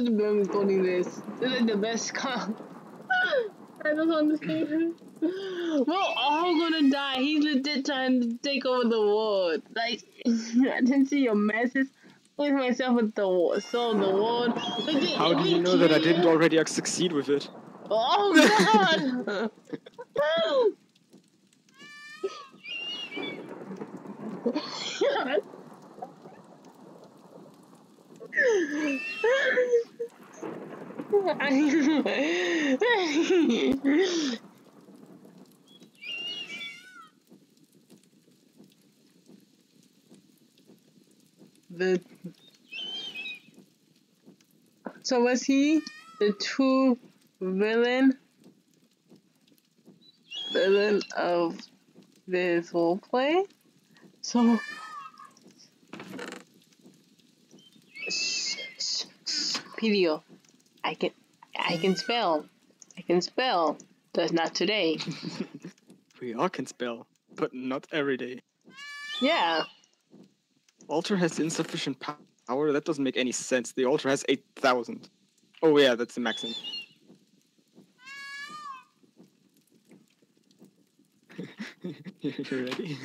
I'm recording this. This is the best car. I don't understand. We're all gonna die. He's legit trying to take over the world. Like, I didn't see your message with myself with the war. So the world. Legit, How do you know that I didn't already succeed with it? Oh god! the so was he the true villain villain of this whole play? So Video. I can I can spell. I can spell. Just not today. we all can spell, but not every day. Yeah. Altar has insufficient power? That doesn't make any sense. The altar has 8,000. Oh yeah, that's the maximum. you ready?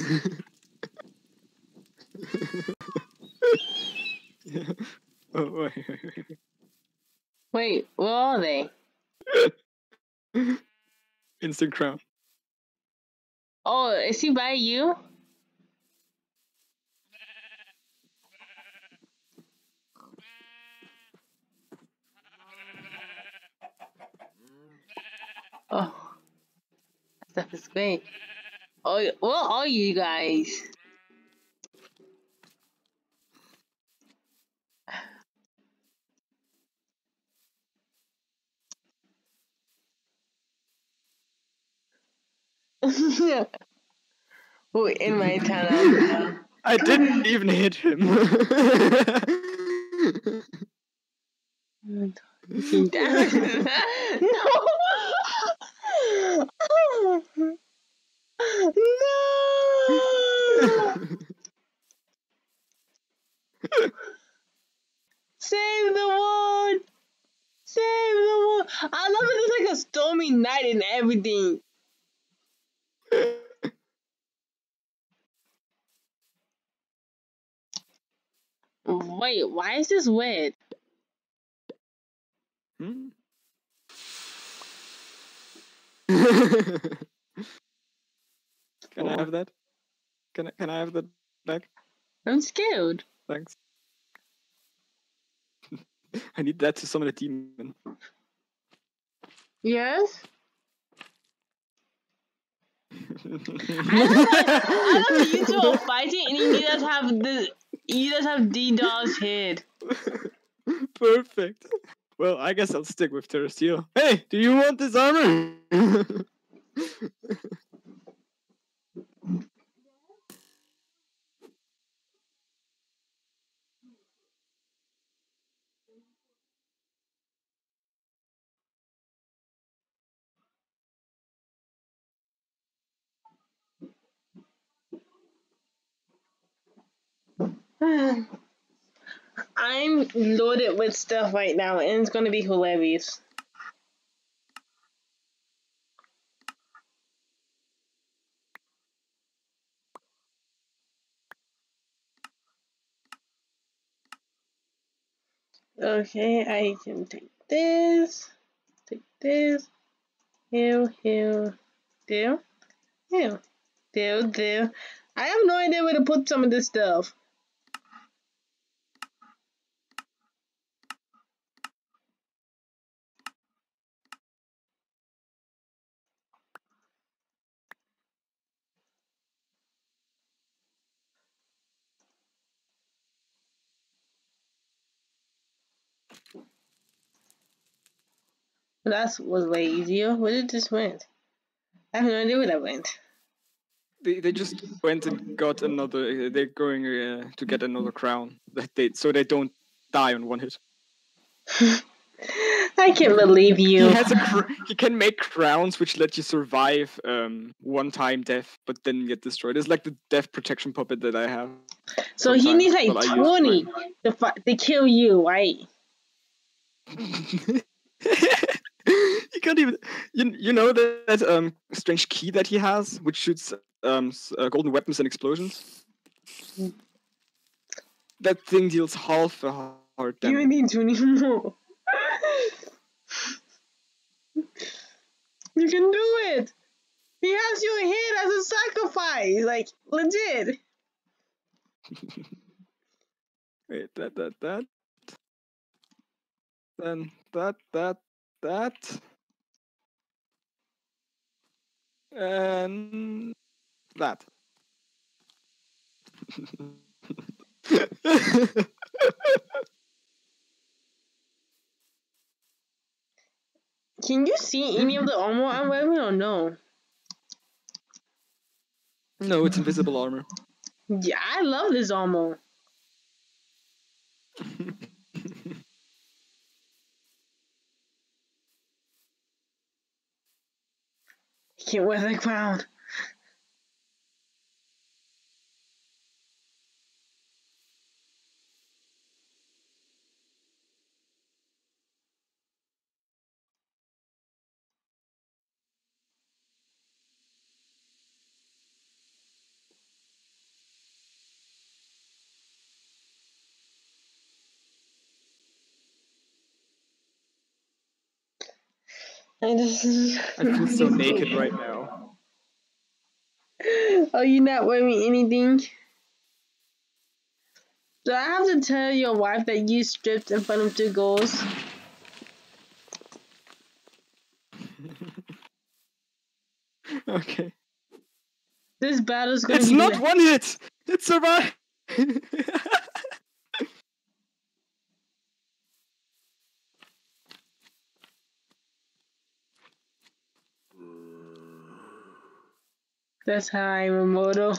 yeah. Oh, wait, wait, wait. Wait, where are they? Instant crown. Oh, is he by you? Oh, that stuff is great. Oh, where are you guys? oh, in my tunnel. I didn't even hit him. no. no. Save the world! Save the world! I love it. It's like a stormy night and everything. Wait, why is this weird? Hmm? can I have that? Can I, can I have that back? I'm scared. Thanks. I need that to summon a demon. Yes? I love, I love you two are fighting and you just have the you just have D Dog's head. Perfect. Well, I guess I'll stick with Terra Steel. Hey, do you want this armor? I'm loaded with stuff right now and it's gonna be hilarious. Okay, I can take this, take this, here, here, there, here, there, there. I have no idea where to put some of this stuff. That was way easier. Where did this went? I have no idea where that went. They, they just went and got another. They're going uh, to get another crown that they so they don't die on one hit. I can't believe you. He has a cr- he can make crowns which let you survive um one time death, but then get destroyed. It's like the death protection puppet that I have. So he needs like twenty to fi- to kill you, right? you can't even. You, you know that, that um strange key that he has, which shoots um uh, golden weapons and explosions. That thing deals half a heart damage. You need to anymore. you can do it. He has your head as a sacrifice, like legit. Wait, that that that. Then that that that. And that. Can you see any of the armor I'm wearing or no? no, it's invisible armor. Yeah, I love this armor. He can't wear the I just. I feel so naked right now. Are you not wearing anything? Do I have to tell your wife that you stripped in front of two girls? Okay. This battle's gonna It's be not one hit. It's survive. That's how I'm immortal.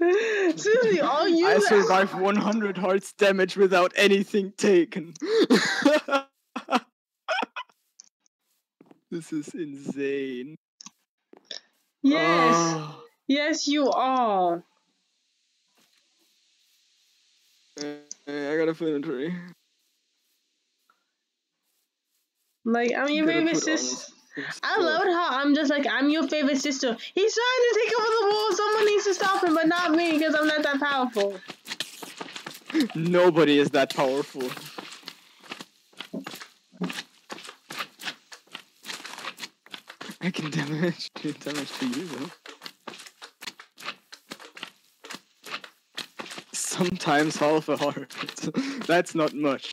Seriously, all you I survived 100 hearts damage without anything taken. this is insane. Yes, Ah. yes, you are. I got a full inventory. Like I mean, your Gotta favorite put on sister. this I love how I'm just like I'm your favorite sister. He's trying to take over the world. Someone needs to stop him, but not me because I'm not that powerful. Nobody is that powerful. I can damage do damage to you though. Sometimes half a heart. That's not much.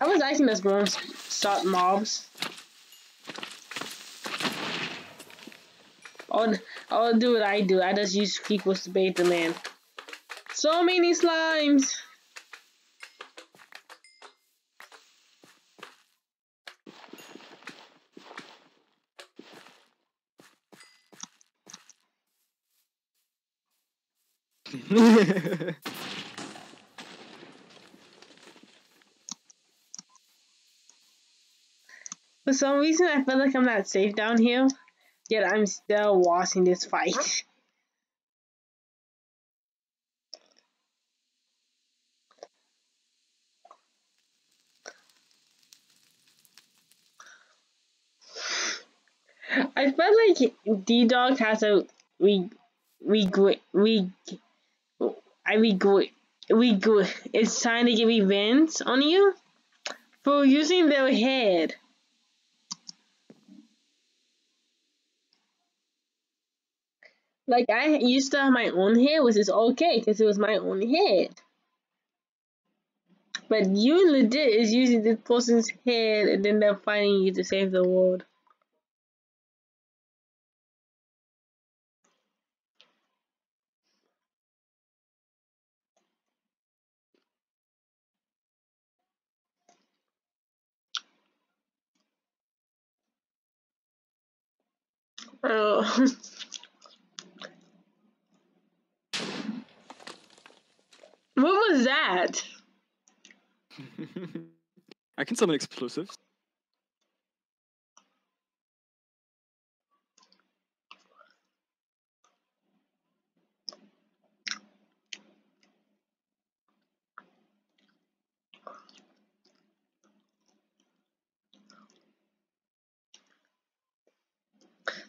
I was asking this bro start mobs. I'll, I'll do what I do. I just use equals to bait the man. So many slimes. For some reason, I feel like I'm not safe down here. Yet I'm still watching this fight. I feel like D Dog has a we we we I regret regret It's trying to get revenge on you for using their head. Like I used to have my own hair, which is okay because it was my own head. But you legit is using this person's head and then they're fighting you to save the world. Oh. What was that? I can summon explosives.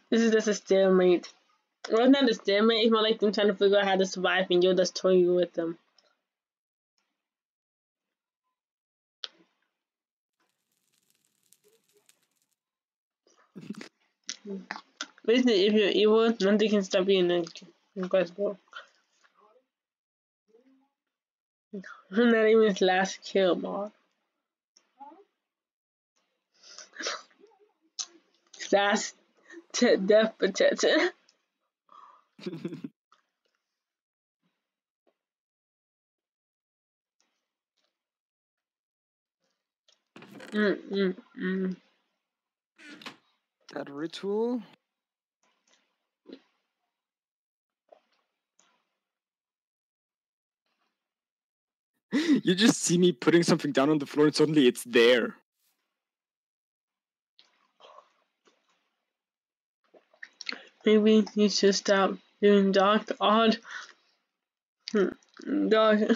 This is just a stalemate. Well, it's not a stalemate. It's more like them trying to figure out how to survive, and you're just toying with them. Basically, if you're evil, nothing can stop you in impossible. Not even his last kill, Mark. That's to death protector. mm, mm, mm. That ritual. you just see me putting something down on the floor and suddenly it's there. Maybe you should stop doing dark odd. Hmm, dark.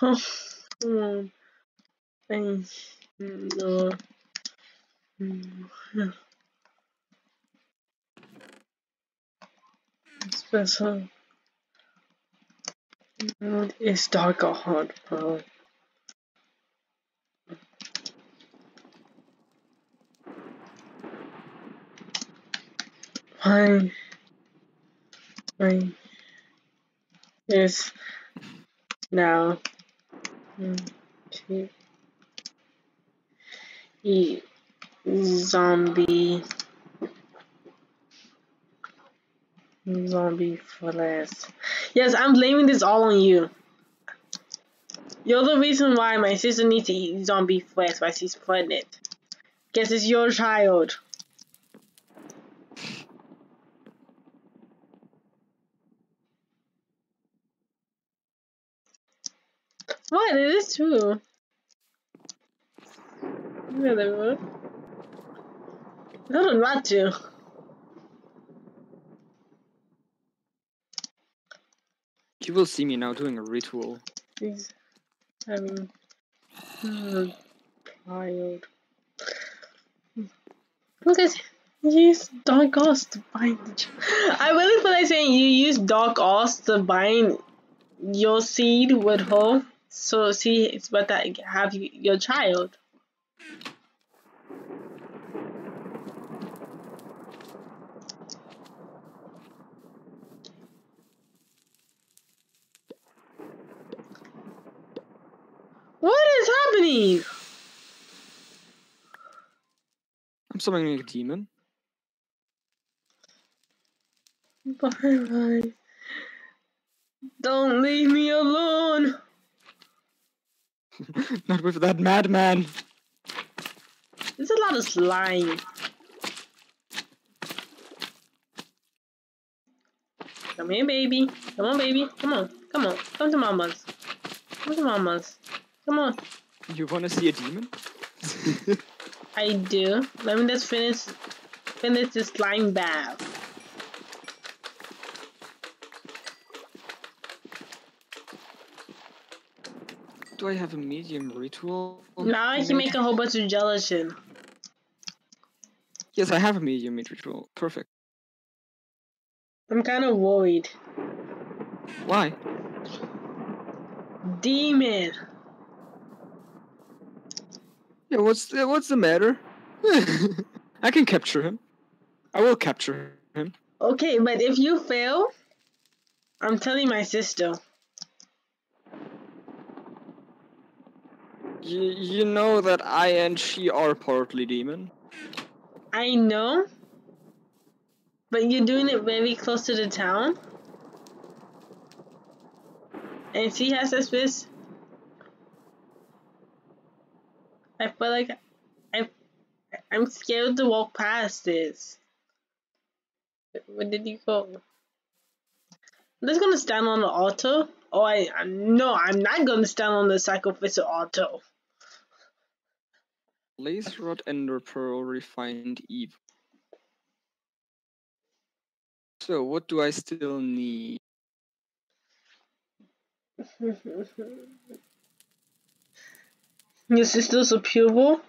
Come on. Thanks. No. Special. It's dark or hard, bro. Fine. Fine. Yes. Now. Okay. Eat zombie. Zombie flesh. Yes, I'm blaming this all on you. You're the reason why my sister needs to eat zombie flesh while she's pregnant. Guess it's your child. What? It is true. They would. I don't want to. You will see me now doing a ritual. He's having a child. Look at use dark arts to bind. I really feel like saying you use dark arts to bind your seed with her. So see, it's better have you, your child. What is happening? I'm summoning a demon. Bye bye. Don't leave me alone. Not with that madman. There's a lot of slime. Come here, baby. Come on, baby. Come on. Come on. Come to mama's. Come to mama's. Come on. You want to see a demon? I do. Let me just finish finish this slime bath. Do I have a medium ritual? Now I can make a whole bunch of gelatin. Yes, I have a medium ritual. Perfect. I'm kind of worried. Why? Demon. Yeah, what's the, what's the matter? I can capture him. I will capture him. Okay, but if you fail, I'm telling my sister. You, you know that I and she are partly demon. I know. But you're doing it very close to the town. And she has a space. I feel like I, I'm scared to walk past this. Where did you go? I'm just gonna stand on the altar. Oh, I, I no, I'm not gonna stand on the sacrificial altar. Blaze rod, ender pearl, refined evil. So, what do I still need? Your sister's a pupil?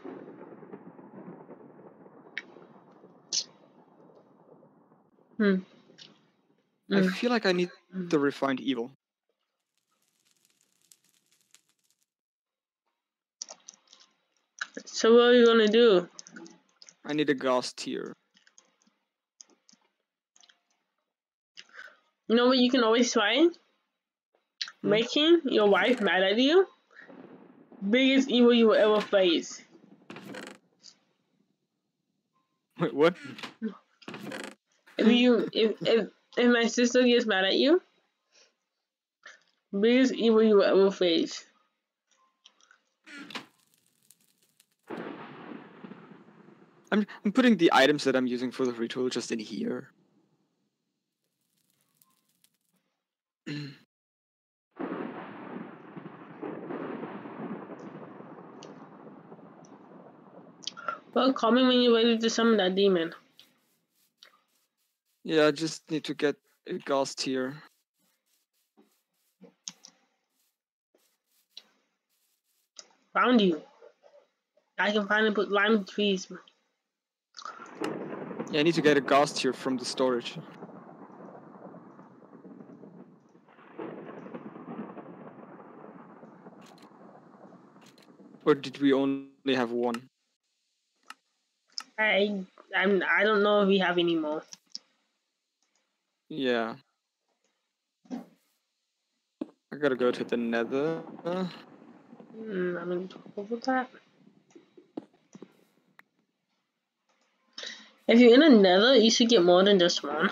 Hmm. I Mm. feel like I need Mm. the refined evil. So what are you gonna do? I need a ghast tear. You know what you can always try? Hmm? Making your wife mad at you. Biggest evil you will ever face. Wait, what? If you if if if my sister gets mad at you, biggest evil you will ever face. I'm I'm putting the items that I'm using for the ritual just in here. Well, call me when you're ready to summon that demon. Yeah, I just need to get a ghast tear. Found you. I can finally put lime trees. Yeah, I need to get a ghast tear from the storage. Or did we only have one? I I'm I don't know if we have any more. Yeah. I gotta go to the nether. Mm, I'm gonna talk over that. If you're in a nether, you should get more than just one.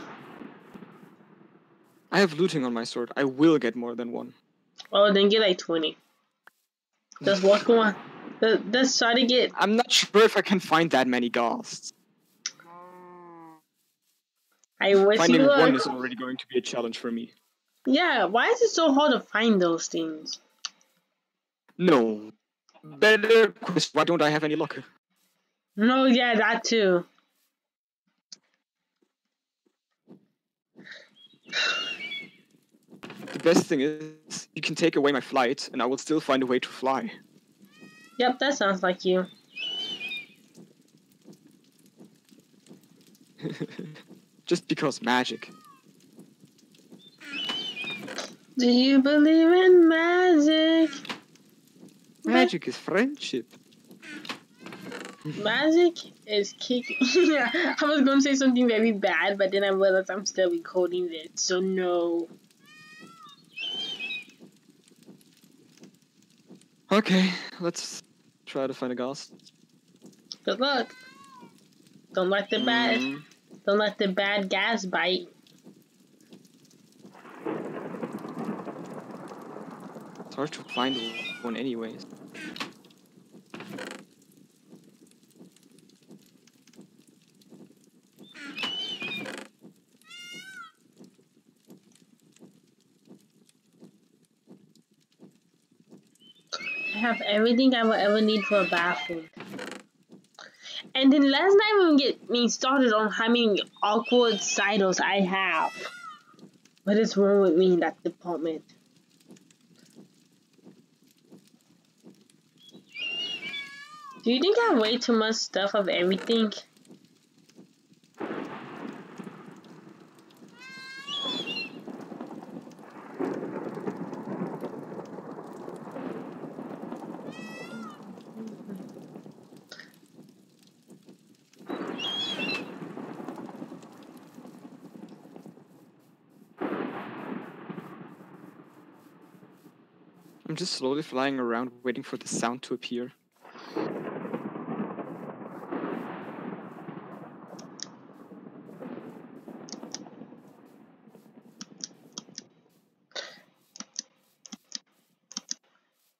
I have looting on my sword. I will get more than one. Oh, then get like 20. Just walk on. Try to get. I'm not sure if I can find that many ghasts. I wish Finding you one is already going to be a challenge for me. Yeah, why is it so hard to find those things? No. Better question, why don't I have any luck? No, yeah, that too. The best thing is, you can take away my flight, and I will still find a way to fly. Yep, that sounds like you. Just because magic. Do you believe in magic? Magic is friendship. Magic is kicking. I was gonna say something very bad, but then I realized I'm still recording this, so no. Okay, let's try to find a ghast. Good luck. Don't let the bad. Mm, Don't let the bad gas bite. it's hard to find one anyways. Have everything I will ever need for a bathroom. And then let's not even get me started on how many awkward titles I have. What is wrong with me in that department? Do you think I have way too much stuff of everything? Just slowly flying around waiting for the sound to appear.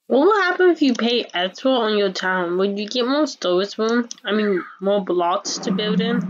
What will happen if you pay extra on your town? Would you get more storage room? I mean, more blocks to build in?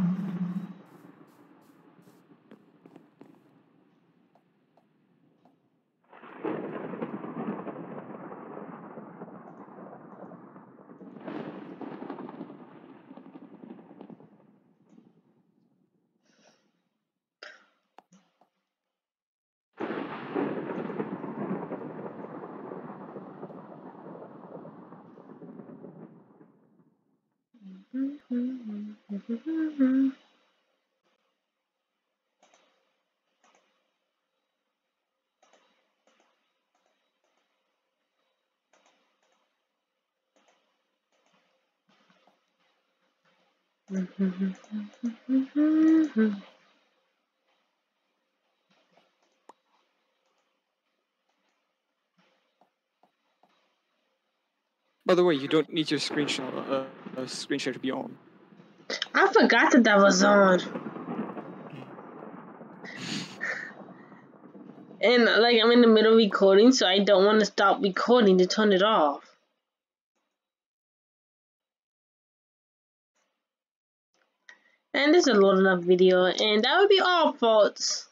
By the way, you don't need your screenshot uh, uh, screen share to be on. I forgot that that was on. And like I'm in the middle of recording, so I don't want to stop recording to turn it off. And this is a loading up video, and that would be all, folks.